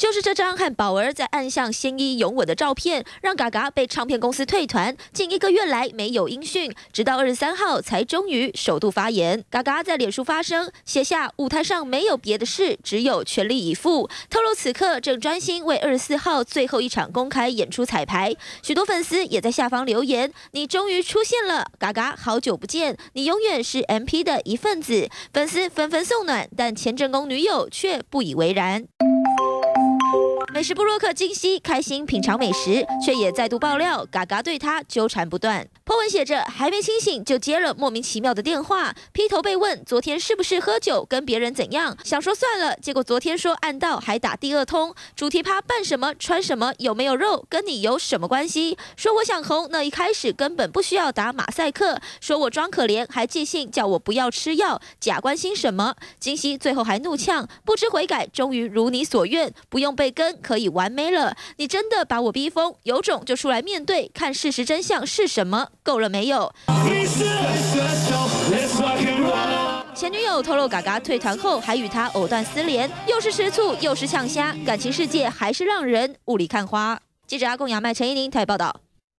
就是这张和宝儿在暗巷鲜衣拥吻的照片，让嘎嘎被唱片公司退团，近一个月来没有音讯，直到二十三号才终于首度发言。嘎嘎在脸书发声，写下舞台上没有别的事，只有全力以赴，透露此刻正专心为二十四号最后一场公开演出彩排。许多粉丝也在下方留言：“你终于出现了，嘎嘎，好久不见，你永远是 M P 的一份子。”粉丝纷纷送暖，但前正宫女友却不以为然。美食布洛克金熙开心品尝美食，却也再度爆料，嘎嘎对他纠缠不断。破文写着，还没清醒就接了莫名其妙的电话，劈头被问昨天是不是喝酒，跟别人怎样，想说算了，结果昨天说暗道还打第二通，主题趴办什么穿什么有没有肉，跟你有什么关系？说我想红，那一开始根本不需要打马赛克，说我装可怜，还寄信叫我不要吃药，假关心什么？金熙最后还怒呛，不知悔改，终于如你所愿，不用被跟，可以完美了。你真的把我逼疯，有种就出来面对，看事实真相是什么。够了没有？前女友透露，嘎嘎退团后还与他藕断丝连，又是吃醋又是呛虾，感情世界还是让人雾里看花。记者阿贡杨麦陈怡宁台报道。